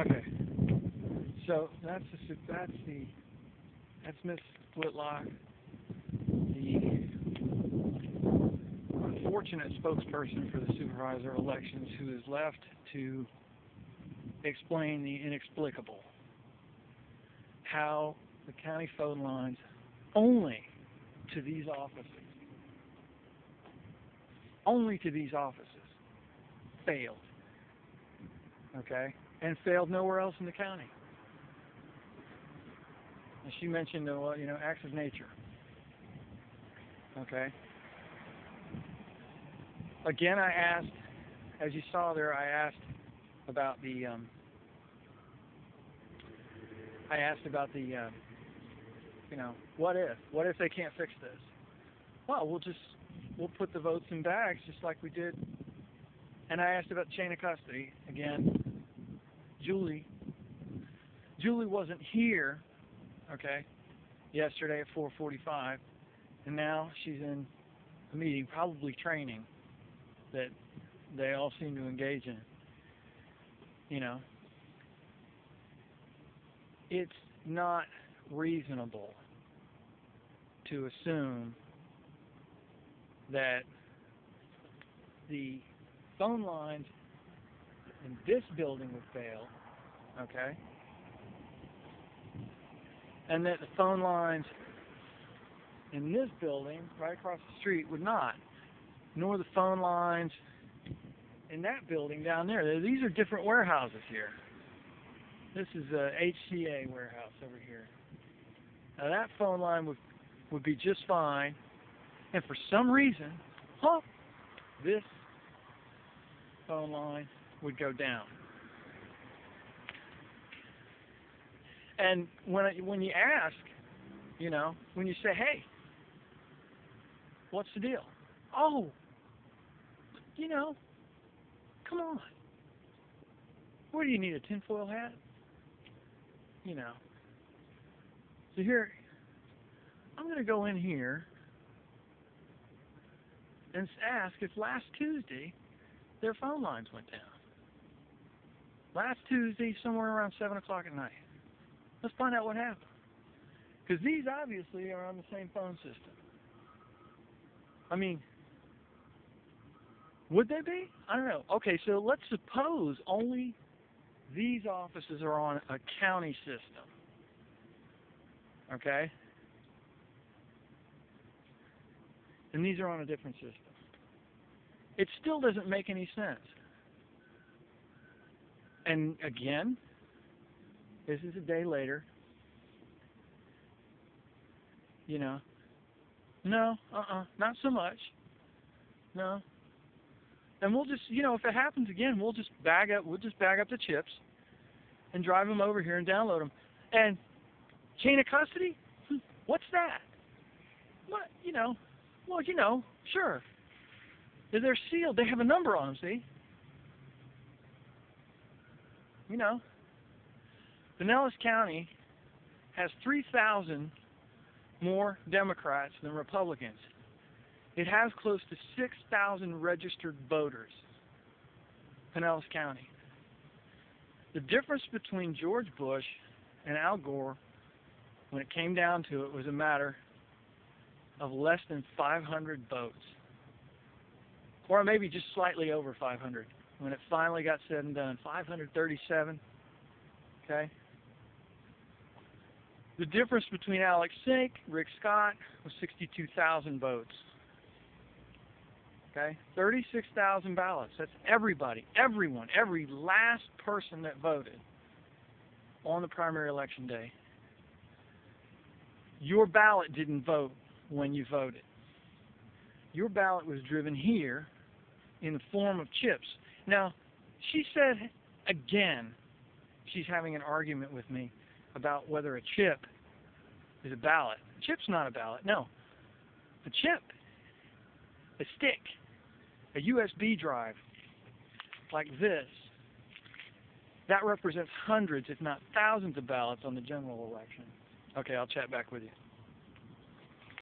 Okay. So that's the that's the that's Miss Whitlock, the unfortunate spokesperson for the supervisor elections, who is left to explain the inexplicable. How the county phone lines only to these offices, only to these offices, failed. Okay? And failed nowhere else in the county. And she mentioned, uh, well, you know, acts of nature. Okay? Again, I asked, as you saw there, I asked about the, um, I asked about the, uh, you know, what if? What if they can't fix this? Well, we'll just, we'll put the votes in bags just like we did. And I asked about chain of custody. Again, Julie, Julie wasn't here, okay, yesterday at 4:45, and now she's in a meeting, probably training that they all seem to engage in. You know, it's not reasonable to assume that the phone lines in this building would fail, okay? And that the phone lines in this building, right across the street, would not. Nor the phone lines in that building down there. These are different warehouses here. This is a HCA warehouse over here. Now that phone line would would be just fine, and for some reason, huh, this phone line would go down. And when I, when you ask, you know, when you say, "Hey, what's the deal?" Oh, you know, come on. What do you need a tinfoil hat? You know. So here, I'm going to go in here and ask if last Tuesday their phone lines went down. Last Tuesday, somewhere around 7 o'clock at night. Let's find out what happened. Because these obviously are on the same phone system. I mean, would they be? I don't know. Okay, so let's suppose only these offices are on a county system. Okay? And these are on a different system. It still doesn't make any sense. And again, this is a day later. You know, no, uh-uh, not so much. No. And we'll just, you know, if it happens again, we'll just bag up, we'll just bag up the chips and drive them over here and download them. And chain of custody? Hmm, What's that? What, you know, well, you know, sure. They're sealed. They have a number on them, see? You know, Pinellas County has 3,000 more Democrats than Republicans. It has close to 6,000 registered voters. Pinellas County. The difference between George Bush and Al Gore, when it came down to it, was a matter of less than 500 votes. Or maybe just slightly over 500 when it finally got said and done. 537. Okay? The difference between Alex Sink, Rick Scott, was 62,000 votes. Okay? 36,000 ballots. That's everybody, everyone, every last person that voted on the primary election day. Your ballot didn't vote when you voted. Your ballot was driven here in the form of chips. Now, she said again, she's having an argument with me about whether a chip is a ballot. A chip's not a ballot. No. A chip, a stick, a USB drive like this, that represents hundreds, if not thousands, of ballots on the general election. Okay, I'll chat back with you.